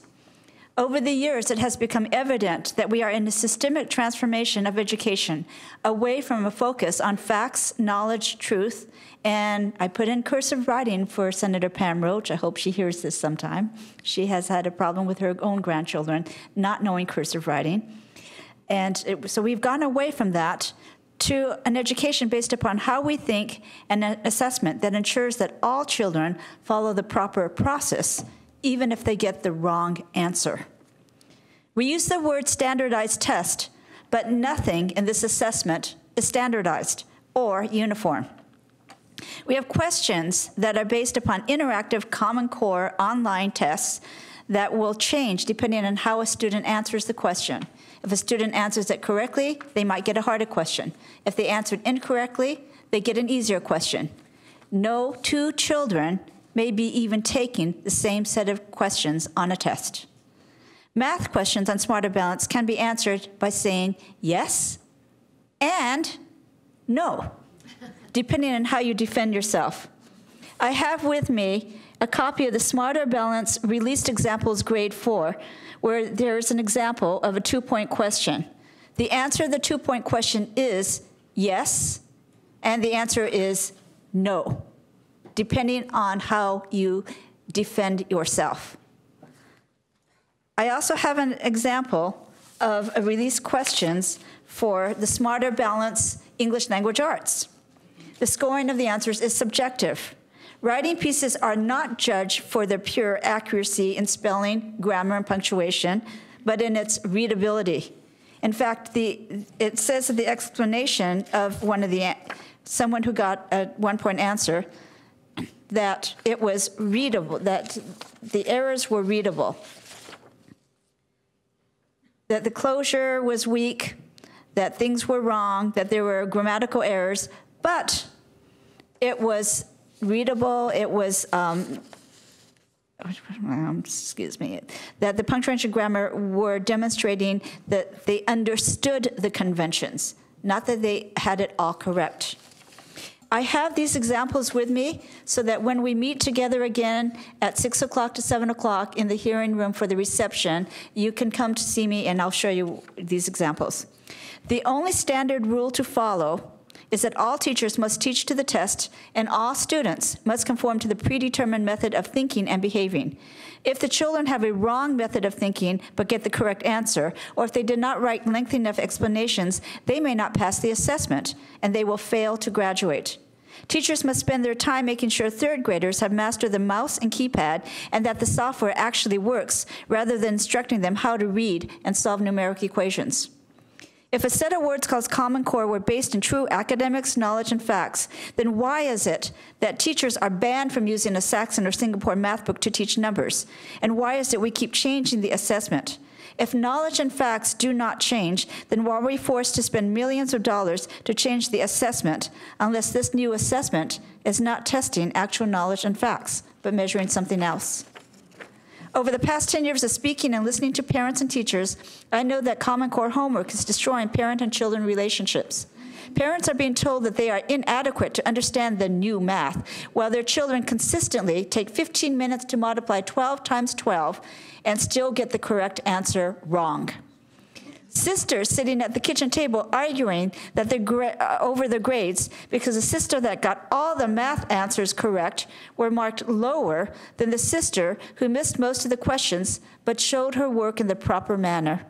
S10: Over the years, it has become evident that we are in a systemic transformation of education, away from a focus on facts, knowledge, truth, and I put in cursive writing for Senator Pam Roach. I hope she hears this sometime. She has had a problem with her own grandchildren not knowing cursive writing. And it, so we've gone away from that to an education based upon how we think and an assessment that ensures that all children follow the proper process, even if they get the wrong answer. We use the word standardized test, but nothing in this assessment is standardized or uniform. We have questions that are based upon interactive Common Core online tests that will change depending on how a student answers the question. If a student answers it correctly, they might get a harder question. If they answered incorrectly, they get an easier question. No two children may be even taking the same set of questions on a test. Math questions on Smarter Balance can be answered by saying yes and no depending on how you defend yourself. I have with me a copy of the Smarter Balance Released Examples Grade 4, where there's an example of a two-point question. The answer to the two-point question is yes, and the answer is no, depending on how you defend yourself. I also have an example of a released questions for the Smarter Balance English Language Arts. The scoring of the answers is subjective. Writing pieces are not judged for their pure accuracy in spelling, grammar, and punctuation, but in its readability. In fact, the, it says that the explanation of one of the, someone who got a one point answer, that it was readable, that the errors were readable, that the closure was weak, that things were wrong, that there were grammatical errors, but it was readable, it was, um, um, excuse me, that the punctuation grammar were demonstrating that they understood the conventions, not that they had it all correct. I have these examples with me so that when we meet together again at 6 o'clock to 7 o'clock in the hearing room for the reception, you can come to see me and I'll show you these examples. The only standard rule to follow is that all teachers must teach to the test and all students must conform to the predetermined method of thinking and behaving. If the children have a wrong method of thinking but get the correct answer, or if they did not write lengthy enough explanations, they may not pass the assessment and they will fail to graduate. Teachers must spend their time making sure third graders have mastered the mouse and keypad and that the software actually works, rather than instructing them how to read and solve numeric equations. If a set of words called Common Core were based in true academics, knowledge, and facts, then why is it that teachers are banned from using a Saxon or Singapore math book to teach numbers? And why is it we keep changing the assessment? If knowledge and facts do not change, then why are we forced to spend millions of dollars to change the assessment unless this new assessment is not testing actual knowledge and facts, but measuring something else? Over the past 10 years of speaking and listening to parents and teachers, I know that Common Core homework is destroying parent and children relationships. Parents are being told that they are inadequate to understand the new math, while their children consistently take 15 minutes to multiply 12 times 12 and still get the correct answer wrong sisters sitting at the kitchen table arguing that the uh, over the grades because the sister that got all the math answers correct were marked lower than the sister who missed most of the questions but showed her work in the proper manner.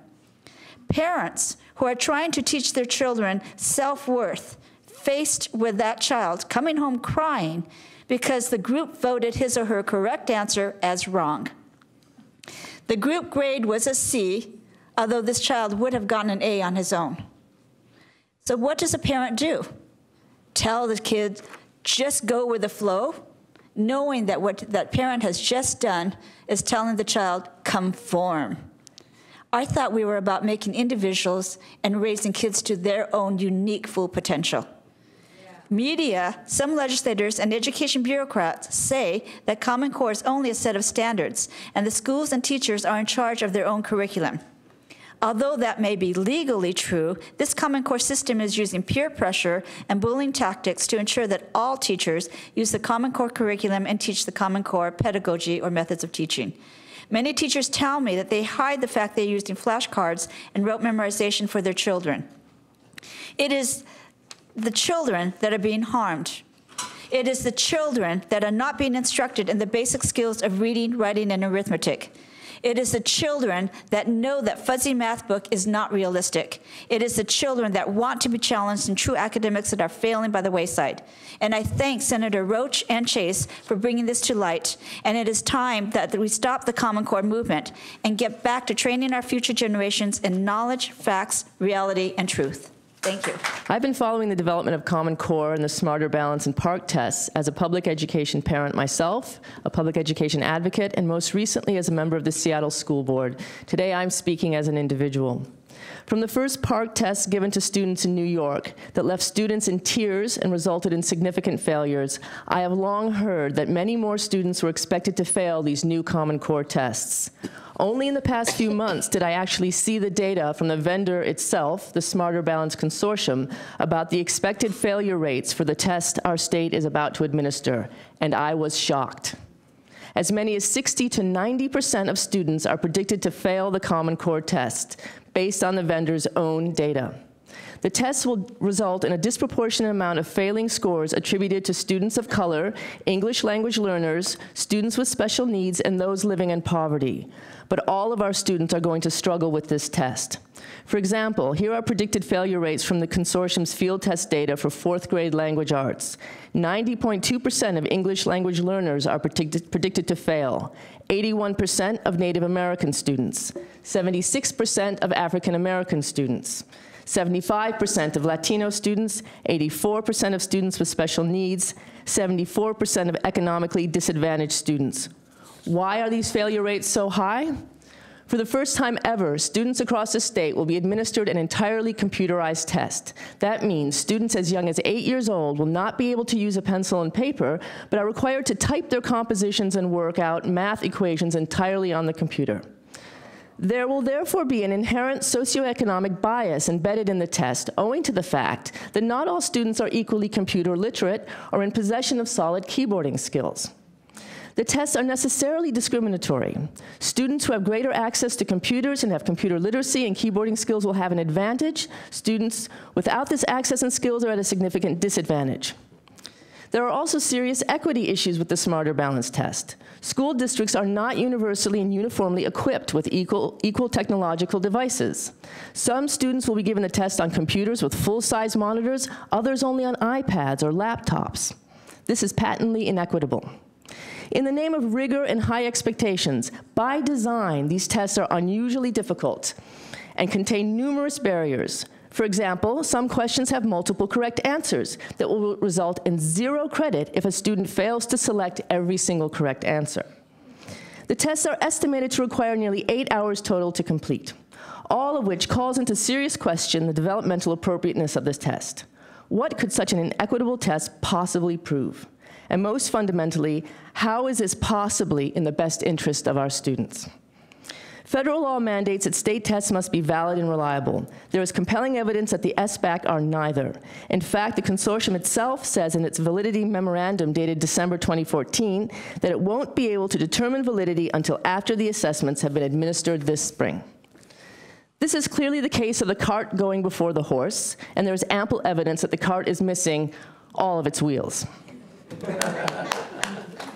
S10: Parents who are trying to teach their children self worth faced with that child coming home crying because the group voted his or her correct answer as wrong. The group grade was a C although this child would have gotten an A on his own. So, what does a parent do? Tell the kid, just go with the flow, knowing that what that parent has just done is telling the child, conform. I thought we were about making individuals and raising kids to their own unique full potential. Media, some legislators, and education bureaucrats say that Common Core is only a set of standards, and the schools and teachers are in charge of their own curriculum. Although that may be legally true, this Common Core system is using peer pressure and bullying tactics to ensure that all teachers use the Common Core curriculum and teach the Common Core pedagogy or methods of teaching. Many teachers tell me that they hide the fact they're using flashcards and rote memorization for their children. It is the children that are being harmed. It is the children that are not being instructed in the basic skills of reading, writing, and arithmetic. It is the children that know that fuzzy math book is not realistic. It is the children that want to be challenged in true academics that are failing by the wayside. And I thank Senator Roach and Chase for bringing this to light. And it is time that we stop the Common Core movement and get back to training our future generations in knowledge, facts, reality, and truth. Thank you.
S11: I've been following the development of Common Core and the Smarter Balance and PARCC tests as a public education parent myself, a public education advocate, and most recently as a member of the Seattle School Board. Today I'm speaking as an individual. From the first PARCC test given to students in New York that left students in tears and resulted in significant failures, I have long heard that many more students were expected to fail these new Common Core tests. Only in the past few months did I actually see the data from the vendor itself, the Smarter Balance Consortium, about the expected failure rates for the test our state is about to administer, and I was shocked. As many as 60 to 90% of students are predicted to fail the Common Core test based on the vendor's own data. The test will result in a disproportionate amount of failing scores attributed to students of color, English language learners, students with special needs, and those living in poverty. But all of our students are going to struggle with this test. For example, here are predicted failure rates from the consortium's field test data for fourth grade language arts. 90.2% of English language learners are predicted, predicted to fail, 81% of Native American students, 76% of African American students. 75% of Latino students, 84% of students with special needs, 74% of economically disadvantaged students. Why are these failure rates so high? For the first time ever, students across the state will be administered an entirely computerized test. That means students as young as eight years old will not be able to use a pencil and paper, but are required to type their compositions and work out math equations entirely on the computer. There will therefore be an inherent socioeconomic bias embedded in the test owing to the fact that not all students are equally computer literate or in possession of solid keyboarding skills. The tests are necessarily discriminatory. Students who have greater access to computers and have computer literacy and keyboarding skills will have an advantage. Students without this access and skills are at a significant disadvantage. There are also serious equity issues with the Smarter Balance test. School districts are not universally and uniformly equipped with equal, equal technological devices. Some students will be given the test on computers with full-size monitors, others only on iPads or laptops. This is patently inequitable. In the name of rigor and high expectations, by design, these tests are unusually difficult and contain numerous barriers. For example, some questions have multiple correct answers that will result in zero credit if a student fails to select every single correct answer. The tests are estimated to require nearly eight hours total to complete, all of which calls into serious question the developmental appropriateness of this test. What could such an inequitable test possibly prove? And most fundamentally, how is this possibly in the best interest of our students? Federal law mandates that state tests must be valid and reliable. There is compelling evidence that the SBAC are neither. In fact, the consortium itself says in its validity memorandum dated December 2014 that it won't be able to determine validity until after the assessments have been administered this spring. This is clearly the case of the cart going before the horse, and there is ample evidence that the cart is missing all of its wheels.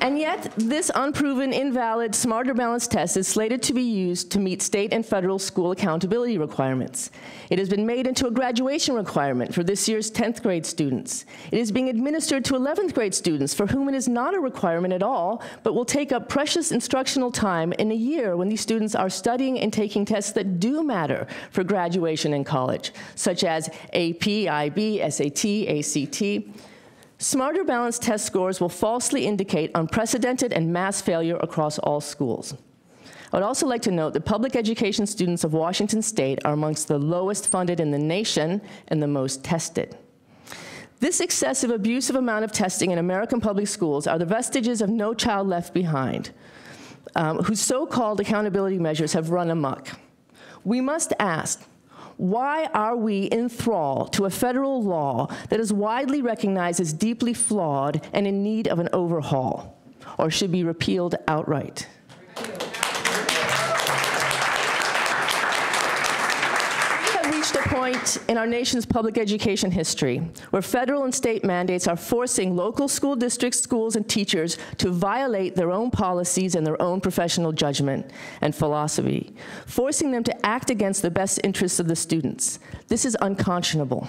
S11: And yet, this unproven, invalid, smarter balance test is slated to be used to meet state and federal school accountability requirements. It has been made into a graduation requirement for this year's 10th grade students. It is being administered to 11th grade students for whom it is not a requirement at all, but will take up precious instructional time in a year when these students are studying and taking tests that do matter for graduation in college, such as AP, IB, SAT, ACT. Smarter Balance test scores will falsely indicate unprecedented and mass failure across all schools. I would also like to note that public education students of Washington State are amongst the lowest funded in the nation and the most tested. This excessive, abusive amount of testing in American public schools are the vestiges of No Child Left Behind, um, whose so-called accountability measures have run amok. We must ask, why are we in thrall to a federal law that is widely recognized as deeply flawed and in need of an overhaul, or should be repealed outright? Reached a point in our nation's public education history where federal and state mandates are forcing local school districts, schools, and teachers to violate their own policies and their own professional judgment and philosophy, forcing them to act against the best interests of the students. This is unconscionable.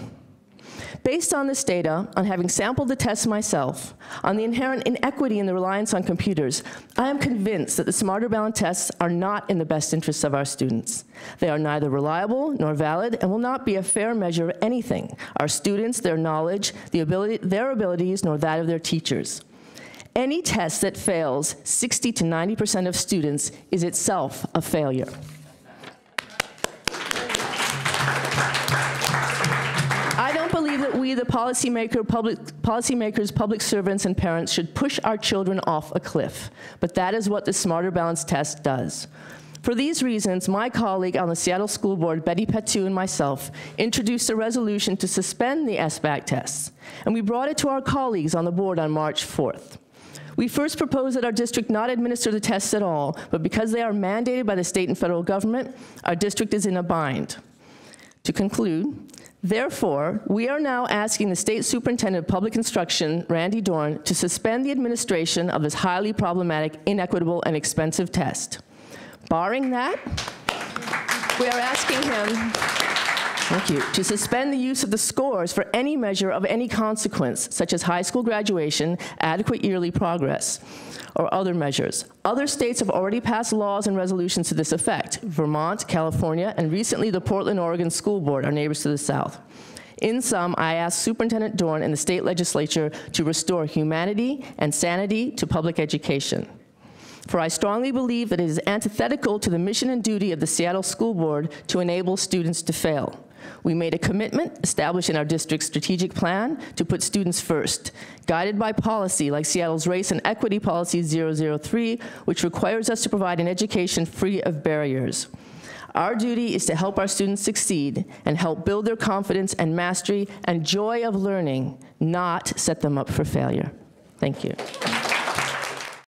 S11: Based on this data, on having sampled the tests myself, on the inherent inequity in the reliance on computers, I am convinced that the Smarter Balance tests are not in the best interests of our students. They are neither reliable nor valid and will not be a fair measure of anything, our students, their knowledge, the ability, their abilities, nor that of their teachers. Any test that fails 60 to 90% of students is itself a failure. We, the policymaker, public, policymakers, public servants, and parents should push our children off a cliff, but that is what the Smarter Balance test does. For these reasons, my colleague on the Seattle School Board, Betty Patu, and myself introduced a resolution to suspend the SBAC tests, and we brought it to our colleagues on the board on March 4th. We first proposed that our district not administer the tests at all, but because they are mandated by the state and federal government, our district is in a bind. To conclude, Therefore, we are now asking the State Superintendent of Public Instruction, Randy Dorn, to suspend the administration of this highly problematic, inequitable, and expensive test. Barring that, we are asking him, thank you, to suspend the use of the scores for any measure of any consequence, such as high school graduation, adequate yearly progress, or other measures. Other states have already passed laws and resolutions to this effect Vermont, California, and recently the Portland, Oregon School Board, our neighbors to the south. In sum, I ask Superintendent Dorn and the state legislature to restore humanity and sanity to public education. For I strongly believe that it is antithetical to the mission and duty of the Seattle School Board to enable students to fail. We made a commitment established in our district's strategic plan to put students first, guided by policy like Seattle's Race and Equity Policy 003, which requires us to provide an education free of barriers. Our duty is to help our students succeed and help build their confidence and mastery and joy of learning, not set them up for failure. Thank you.